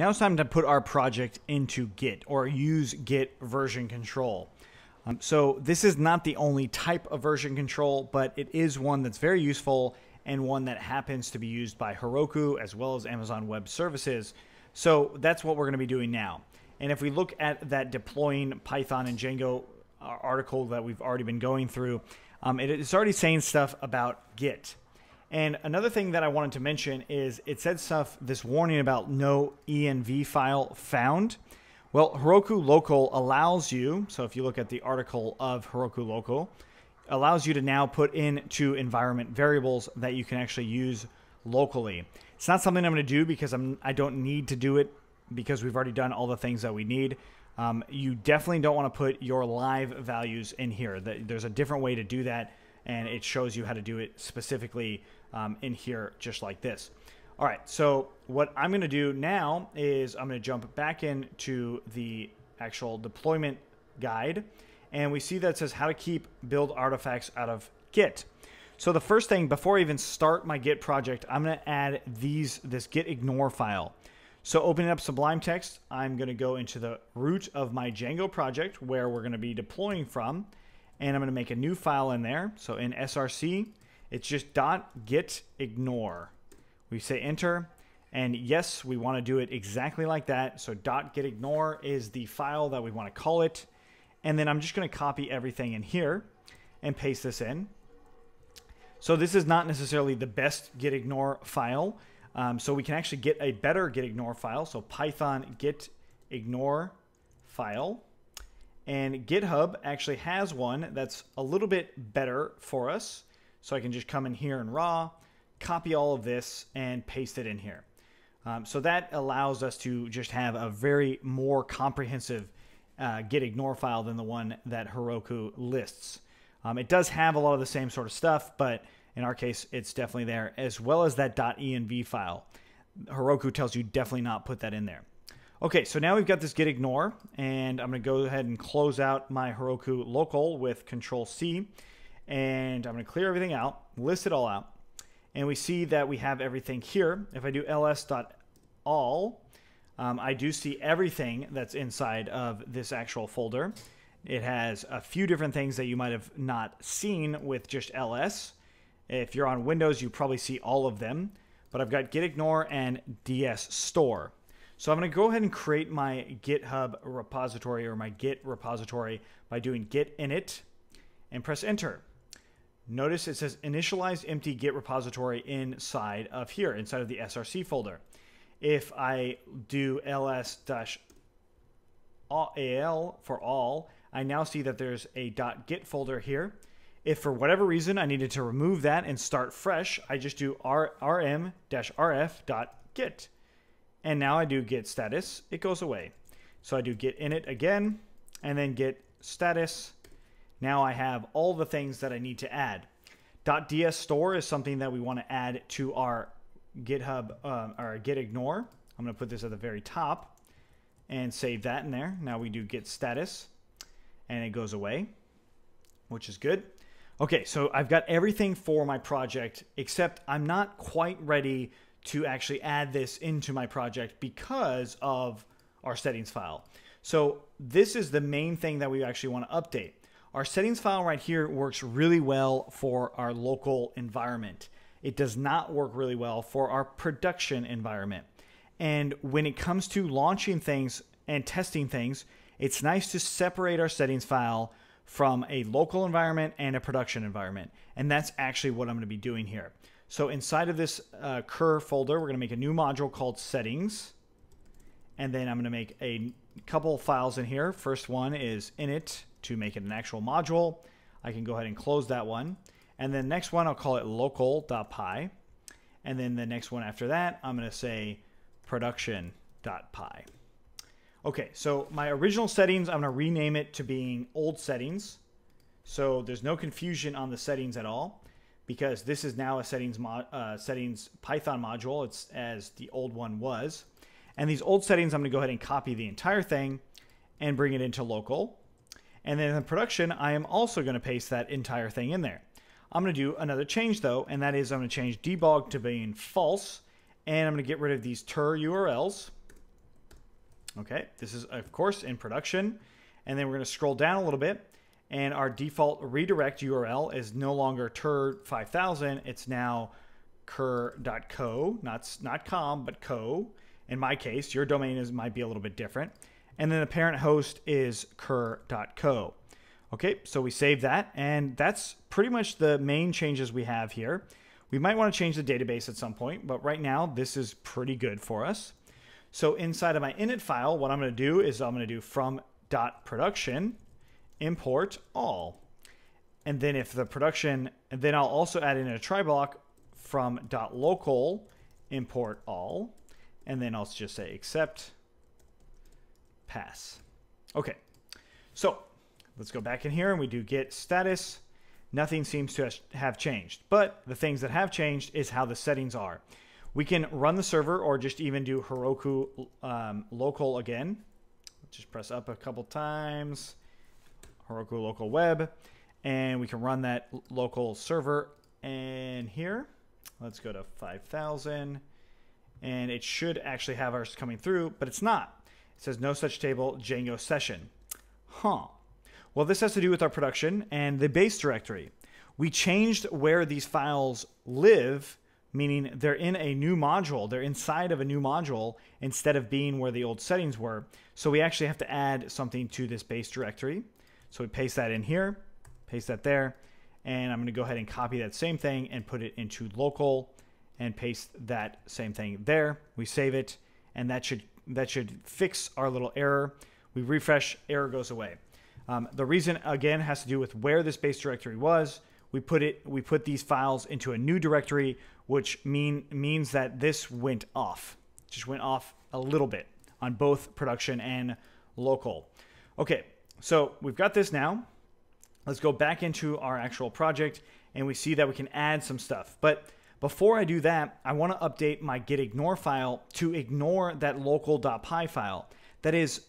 Now it's time to put our project into Git or use Git version control. Um, so this is not the only type of version control, but it is one that's very useful and one that happens to be used by Heroku as well as Amazon Web Services. So that's what we're going to be doing now. And if we look at that deploying Python and Django uh, article that we've already been going through, um, it is already saying stuff about Git. And another thing that I wanted to mention is it said stuff, this warning about no env file found. Well, Heroku Local allows you, so if you look at the article of Heroku Local, allows you to now put in two environment variables that you can actually use locally. It's not something I'm going to do because I'm I don't need to do it because we've already done all the things that we need. Um, you definitely don't want to put your live values in here. There's a different way to do that, and it shows you how to do it specifically um, in here, just like this. All right, so what I'm going to do now is I'm going to jump back into the actual deployment guide, and we see that says how to keep build artifacts out of Git. So the first thing, before I even start my Git project, I'm going to add these this git ignore file. So opening up Sublime Text, I'm going to go into the root of my Django project where we're going to be deploying from, and I'm going to make a new file in there. So in src, it's just dot git ignore. We say enter, and yes, we want to do it exactly like that. So dot git ignore is the file that we want to call it. And then I'm just going to copy everything in here and paste this in. So this is not necessarily the best git ignore file. Um, so we can actually get a better git ignore file. So Python git ignore file. And GitHub actually has one that's a little bit better for us. So I can just come in here in raw, copy all of this and paste it in here. Um, so that allows us to just have a very more comprehensive uh, git ignore file than the one that Heroku lists. Um, it does have a lot of the same sort of stuff, but in our case, it's definitely there, as well as that .env file. Heroku tells you definitely not put that in there. Okay, so now we've got this git ignore, and I'm going to go ahead and close out my Heroku local with Control C, and I'm going to clear everything out, list it all out, and we see that we have everything here. If I do ls.all, um, I do see everything that's inside of this actual folder. It has a few different things that you might have not seen with just ls. If you're on Windows, you probably see all of them. But I've got git ignore and ds store. So I'm going to go ahead and create my GitHub repository or my Git repository by doing git init and press enter. Notice it says initialize empty Git repository inside of here, inside of the SRC folder. If I do ls-al for all, I now see that there's a .git folder here. If for whatever reason I needed to remove that and start fresh, I just do rm-rf.git. And now I do git status, it goes away. So I do git init again, and then git status, now I have all the things that I need to add. .ds store is something that we want to add to our GitHub uh, or git ignore. I'm going to put this at the very top and save that in there. Now we do git status and it goes away, which is good. Okay, so I've got everything for my project, except I'm not quite ready to actually add this into my project because of our settings file. So this is the main thing that we actually want to update. Our settings file right here works really well for our local environment. It does not work really well for our production environment. And when it comes to launching things and testing things, it's nice to separate our settings file from a local environment and a production environment. And that's actually what I'm going to be doing here. So inside of this uh, kirr folder, we're going to make a new module called settings. And then I'm going to make a couple files in here. First one is init to make it an actual module. I can go ahead and close that one. And then next one, I'll call it local.py. And then the next one after that, I'm going to say production.py. Okay, so my original settings, I'm going to rename it to being old settings. So there's no confusion on the settings at all because this is now a settings uh, settings Python module. It's as the old one was. And these old settings, I'm going to go ahead and copy the entire thing and bring it into local. And then in production, I am also going to paste that entire thing in there. I'm going to do another change though, and that is I'm going to change debug to being false, and I'm going to get rid of these kirr URLs. Okay, this is of course in production. And then we're going to scroll down a little bit and our default redirect URL is no longer kirr 5000. It's now kirr.co, not, not com, but co. In my case, your domain is might be a little bit different. And then the parent host is kirr.co. Okay, so we save that, and that's pretty much the main changes we have here. We might want to change the database at some point, but right now this is pretty good for us. So inside of my init file, what I'm going to do is I'm going to do from dot production import all. And then if the production, then I'll also add in a try block from dot local import all. And then I'll just say accept pass. Okay, so let's go back in here and we do git status. Nothing seems to have changed, but the things that have changed is how the settings are. We can run the server or just even do Heroku um, local again. Just press up a couple times, Heroku local web, and we can run that local server. And here, let's go to 5000, and it should actually have ours coming through, but it's not. It says no such table, Django session. Huh. Well, this has to do with our production and the base directory. We changed where these files live, meaning they're in a new module. They're inside of a new module instead of being where the old settings were. So we actually have to add something to this base directory. So we paste that in here, paste that there, and I'm going to go ahead and copy that same thing and put it into local and paste that same thing there. We save it, and that should that should fix our little error. We refresh, error goes away. Um, the reason again has to do with where this base directory was. We put it we put these files into a new directory, which mean means that this went off. Just went off a little bit on both production and local. Okay, so we've got this now. Let's go back into our actual project and we see that we can add some stuff. But before I do that, I want to update my git ignore file to ignore that local.py file. That is,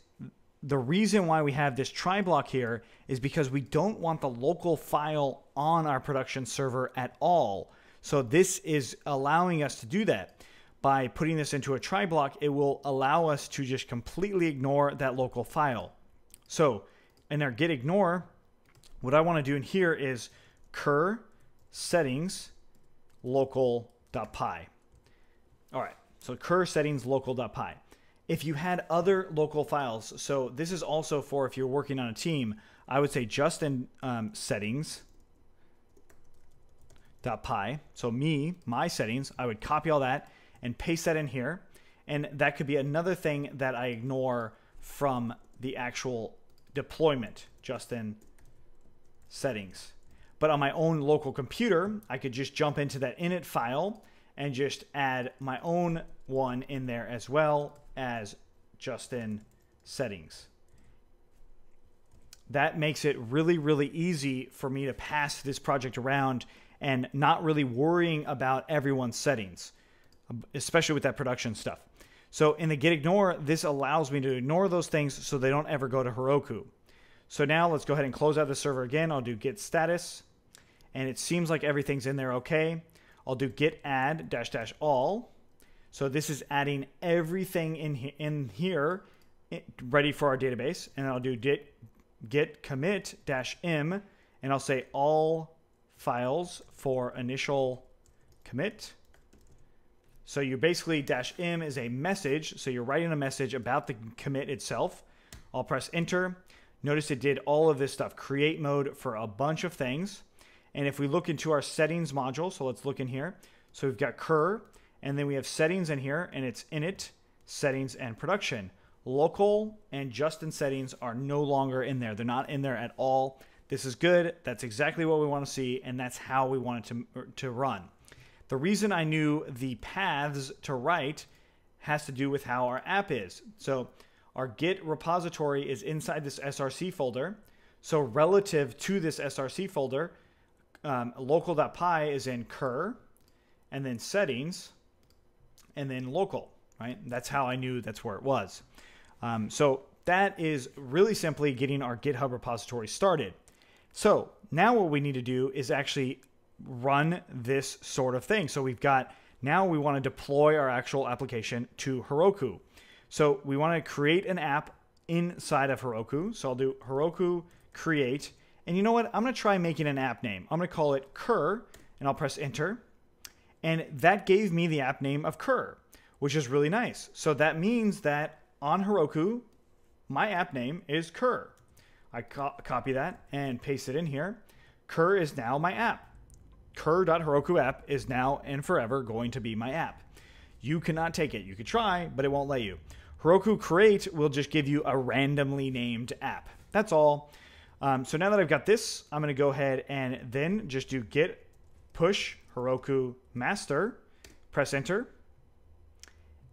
the reason why we have this try block here is because we don't want the local file on our production server at all. So this is allowing us to do that. By putting this into a try block, it will allow us to just completely ignore that local file. So in our git ignore, what I want to do in here is kirr settings local.py. All right, so kirr settings local.py. If you had other local files, so this is also for if you're working on a team, I would say just in um, settings .py. So me, my settings, I would copy all that and paste that in here. And that could be another thing that I ignore from the actual deployment just in settings. But on my own local computer, I could just jump into that init file and just add my own one in there as well as just in settings. That makes it really, really easy for me to pass this project around and not really worrying about everyone's settings, especially with that production stuff. So in the git ignore, this allows me to ignore those things so they don't ever go to Heroku. So now let's go ahead and close out the server again. I'll do git status, and it seems like everything's in there okay. I'll do git add dash dash all. So this is adding everything in, in here ready for our database. And I'll do git, git commit dash m, and I'll say all files for initial commit. So you basically dash m is a message. So you're writing a message about the commit itself. I'll press enter. Notice it did all of this stuff, create mode for a bunch of things. And if we look into our settings module, so let's look in here. So we've got kirr, and then we have settings in here, and it's init, settings, and production. Local and Justin settings are no longer in there. They're not in there at all. This is good. That's exactly what we want to see, and that's how we want it to, to run. The reason I knew the paths to write has to do with how our app is. So our Git repository is inside this SRC folder. So relative to this SRC folder, um, local.py is in kirr, and then settings, and then local, right? That's how I knew that's where it was. Um, so that is really simply getting our GitHub repository started. So now what we need to do is actually run this sort of thing. So we've got now we want to deploy our actual application to Heroku. So we want to create an app inside of Heroku. So I'll do Heroku create. And you know what? I'm going to try making an app name. I'm going to call it Kirr, and I'll press enter. And that gave me the app name of Kirr, which is really nice. So that means that on Heroku, my app name is Kirr. I co- copy that and paste it in here. Kirr is now my app. Kirr.Heroku app is now and forever going to be my app. You cannot take it. You could try, but it won't let you. Heroku Create will just give you a randomly named app. That's all. Um, so now that I've got this, I'm going to go ahead and then just do git push Heroku master, press enter,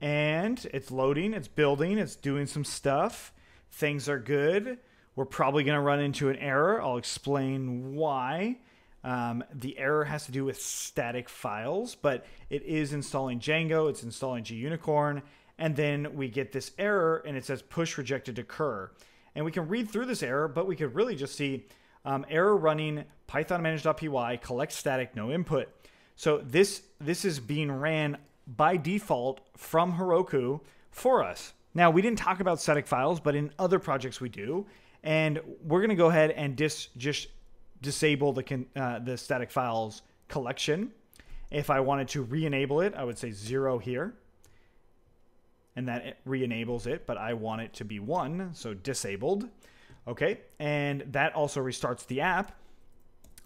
and it's loading, it's building, it's doing some stuff. Things are good. We're probably going to run into an error. I'll explain why. Um, the error has to do with static files, but it is installing Django, it's installing Gunicorn, and then we get this error and it says push rejected to kirr. And we can read through this error, but we could really just see um, error running python manage.py collect static no input. So this this is being ran by default from Heroku for us. Now we didn't talk about static files, but in other projects we do, and we're going to go ahead and dis, just disable the uh, the static files collection. If I wanted to re-enable it, I would say zero here, and that re-enables it. But I want it to be one, so disabled. Okay, and that also restarts the app.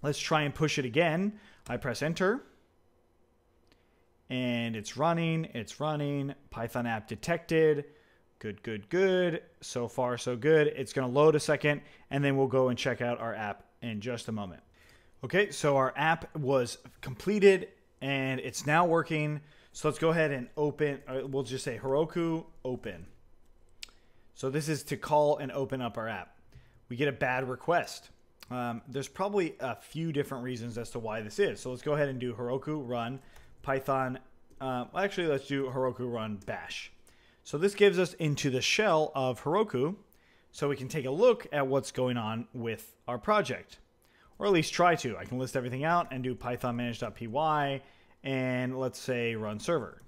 Let's try and push it again. I press enter and it's running, it's running. Python app detected. Good, good, good. So far, so good. It's going to load a second, and then we'll go and check out our app in just a moment. Okay, so our app was completed and it's now working. So let's go ahead and open, uh, we'll just say Heroku open. So this is to call and open up our app. We get a bad request. Um, there's probably a few different reasons as to why this is. So let's go ahead and do Heroku run Python. Uh, actually, let's do Heroku run bash. So this gives us into the shell of Heroku so we can take a look at what's going on with our project. Or at least try to. I can list everything out and do python manage.py and let's say run server.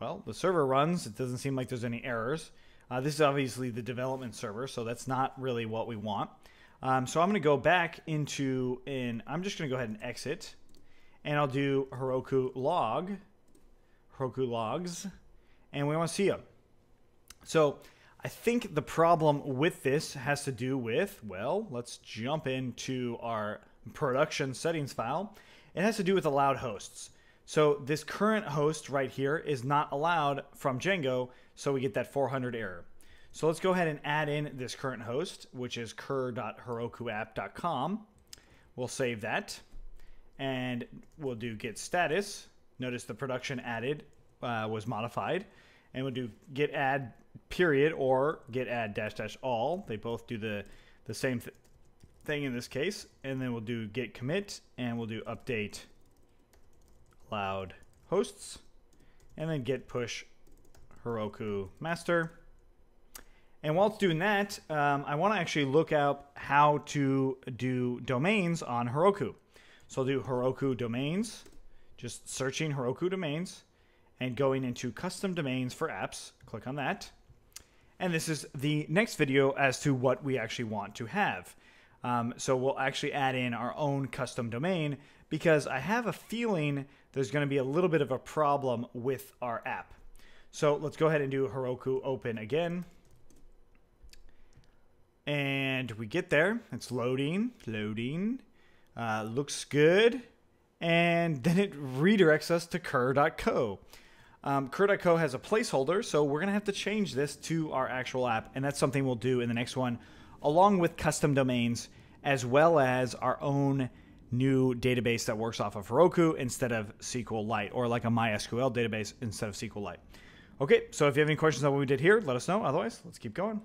Well, the server runs. It doesn't seem like there's any errors. Uh, this is obviously the development server, so that's not really what we want. Um, so I'm going to go back into, and I'm just going to go ahead and exit and I'll do Heroku log, Heroku logs, and we want to see them. So I think the problem with this has to do with, well, let's jump into our production settings file. It has to do with allowed hosts. So this current host right here is not allowed from Django, so we get that 400 error. So let's go ahead and add in this current host, which is kirr.herokuapp.com. We'll save that and we'll do git status. Notice the production added uh, was modified, and we'll do git add period or git add dash dash all. They both do the the same th thing in this case, and then we'll do git commit and we'll do update loud hosts, and then git push Heroku master. And while it's doing that, um, I want to actually look up how to do domains on Heroku. So I'll do Heroku domains, just searching Heroku domains and going into custom domains for apps. Click on that. And this is the next video as to what we actually want to have. Um, so we'll actually add in our own custom domain because I have a feeling there's going to be a little bit of a problem with our app. So let's go ahead and do Heroku open again. And we get there. It's loading, loading. Uh, looks good. And then it redirects us to kirr.co. Um, kirr.co has a placeholder, so we're going to have to change this to our actual app. And that's something we'll do in the next one, along with custom domains, as well as our own new database that works off of Heroku instead of SQLite, or like a MySQL database instead of SQLite. Okay, so if you have any questions on what we did here, let us know. Otherwise, let's keep going.